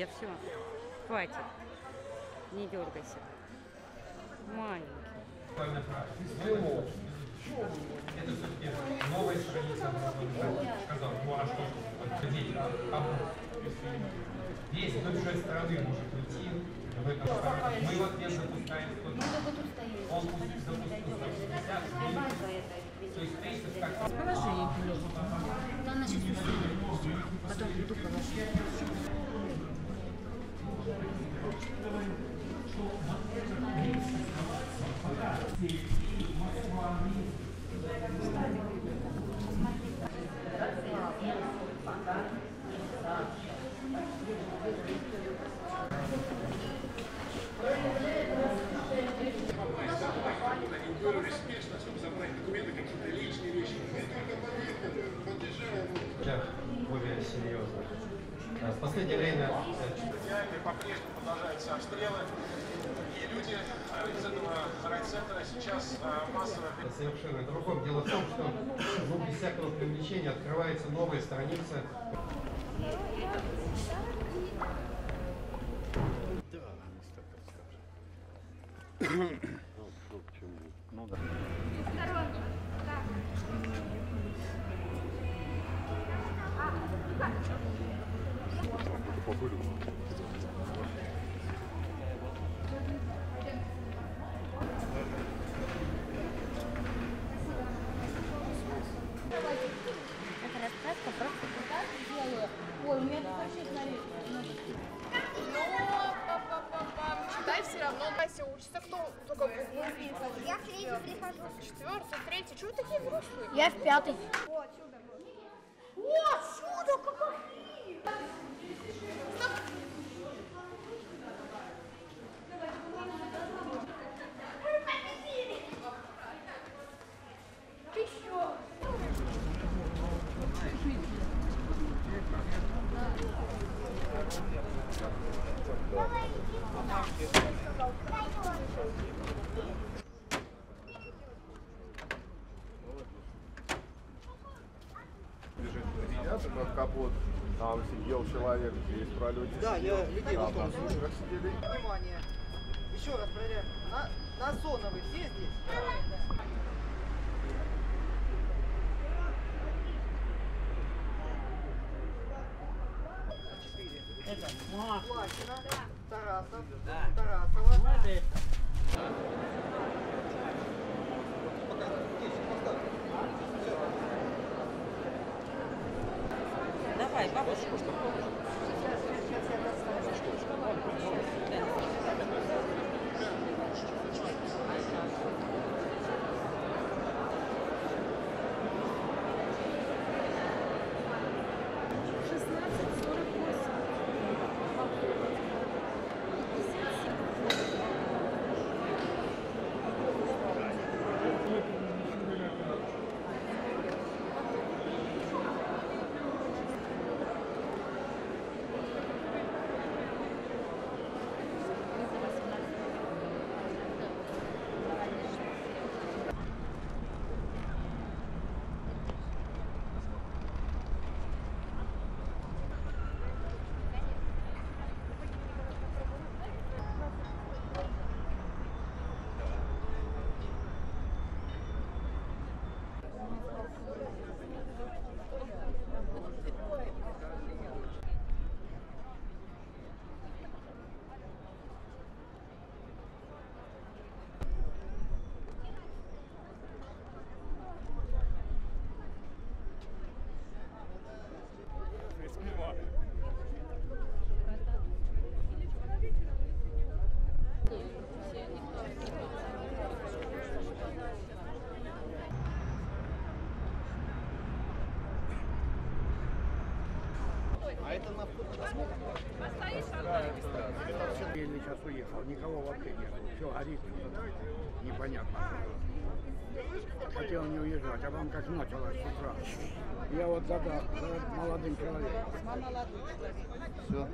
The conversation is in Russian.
Федя, все. Хватит. Не дергайся. Маленький. Это все-таки новая страница. Сказал, ну а что ж, вот дети, а Весь с той стороны может уйти в этом стороне. Мы в ответ запускаем 100 Он запустил 150 То есть принцип как Положи Она сейчас. Потом приду положу. Более серьезных. А В последнее время э, по-прежнему продолжаются обстрелы. И люди э, из этого райцентра сейчас э, массово совершенно другом. Дело в том, что ну, без всякого привлечения открывается новая страница Это раскраска просто так делаю. Ой, у меня тут вообще, читай все равно Вася учится. Кто только? Я в третий прихожу. Четвертый, третий. Чего вы такие взрослые? Я в пятый. О, чудо было. О, чудо какое! бежит ребята под капот. Там сидел человек здесь в пролете. Да, сидел. я людей в автобусе вижу. сушках сидели. Внимание. Еще раз проверяем. На, на Соновой все здесь? Четыре. Платина. Тарасов. Тарасова. Давай, бабушку. А это на вход Еле сейчас уехал, никого вообще нет. Все горит, непонятно. Хотел не уезжать, а вам как началось с утра. Я вот за, за молодым человеком. Все.